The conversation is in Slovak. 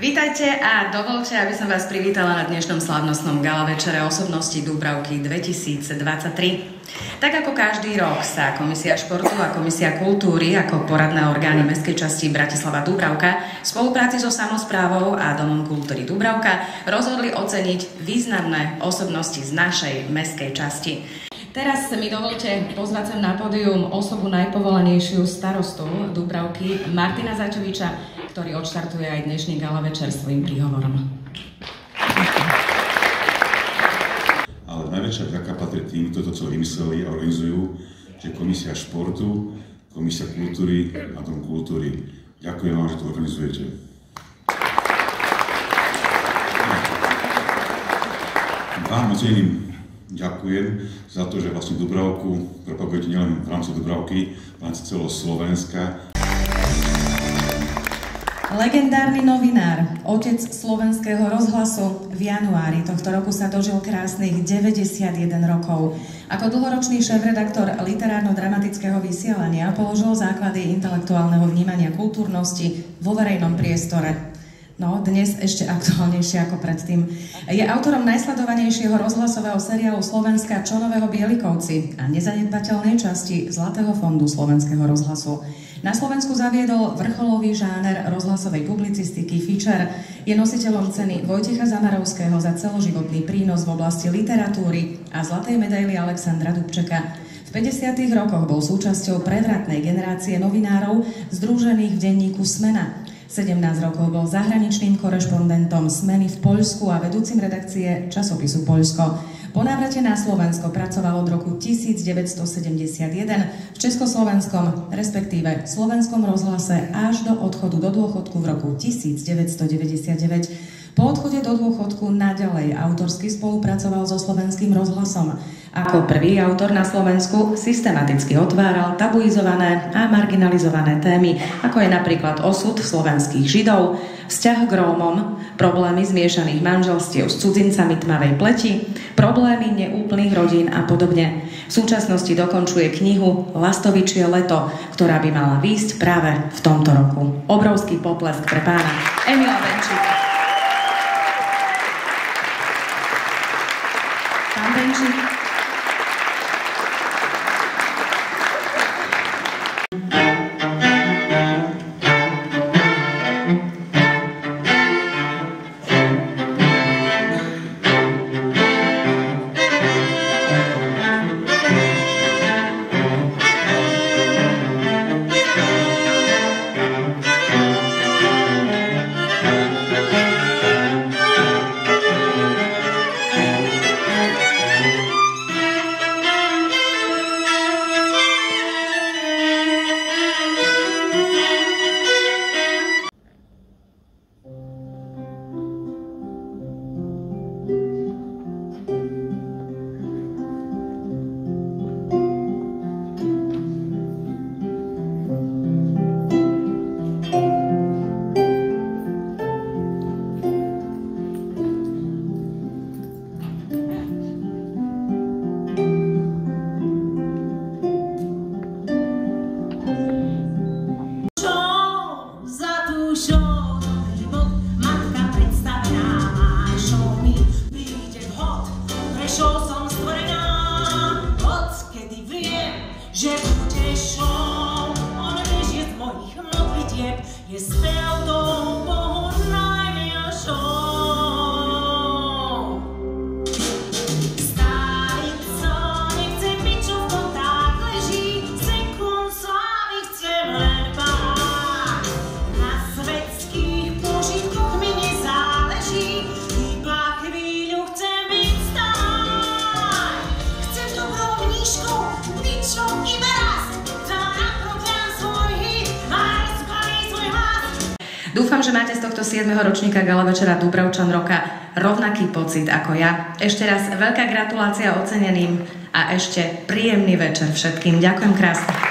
Vítajte a dovolte, aby som vás privítala na dnešnom slavnostnom gala večere osobnosti Dúbravky 2023. Tak ako každý rok sa Komisia športu a Komisia kultúry ako poradné orgány Mestskej časti Bratislava Dúbravka v spolupráci so samozprávou a Domom kultúry Dúbravka rozhodli oceniť významné osobnosti z našej mestskej časti. Teraz mi dovolte pozvať sa na pódium osobu najpovolanejšiu starostu Dúbravky Martina Začoviča, ktorý odštartuje aj dnešný gala večer svojim príhovorom. Ale najväčšia vďaka patrí tým, kto to celé vymysleli a organizujú, že Komisia športu, Komisia kultúry a Dom kultúry. Ďakujem vám, že to organizujete. Vám ocením ďakujem za to, že vlastne Dubravku propagujete nielen v rámci Dubravky, v rámci celého Slovenska, Legendárny novinár, otec slovenského rozhlasu, v januári tohto roku sa dožil krásnych 91 rokov. Ako dlhoročný šéf-redaktor literárno-dramatického vysielania položil základy intelektuálneho vnímania kultúrnosti vo verejnom priestore. No, dnes ešte aktuálnejšie ako predtým. Je autorom najsledovanejšieho rozhlasového seriálu Slovenska Čonového Bielikovci a nezanedbateľnej časti Zlatého fondu Slovenského rozhlasu. Na Slovensku zaviedol vrcholový žáner rozhlasovej publicistiky Fischer. Je nositeľom ceny Vojtecha Zamarovského za celoživotný prínos v oblasti literatúry a zlatej medaily Alexandra Dubčeka. V 50. rokoch bol súčasťou prevratnej generácie novinárov združených v denníku Smena. 17 rokov bol zahraničným korešpondentom Smeny v Poľsku a vedúcim redakcie časopisu Poľsko. Po návrate na Slovensko pracoval od roku 1971 v Československom, respektíve Slovenskom rozhlase až do odchodu do dôchodku v roku 1999. Po odchode do dôchodku naďalej autorsky spolupracoval so slovenským rozhlasom. Ako prvý autor na Slovensku systematicky otváral tabuizované a marginalizované témy, ako je napríklad osud slovenských židov, vzťah k Rómom, problémy zmiešaných manželstiev s cudzincami tmavej pleti, problémy neúplných rodín a podobne. V súčasnosti dokončuje knihu Lastovičie leto, ktorá by mala výjsť práve v tomto roku. Obrovský potlesk pre pána Emila Benčíka. Thank you. Yes, Dúfam, že máte z tohto 7. ročníka Gala Večera Dubravčan roka rovnaký pocit ako ja. Ešte raz veľká gratulácia oceneným a ešte príjemný večer všetkým. Ďakujem krásne.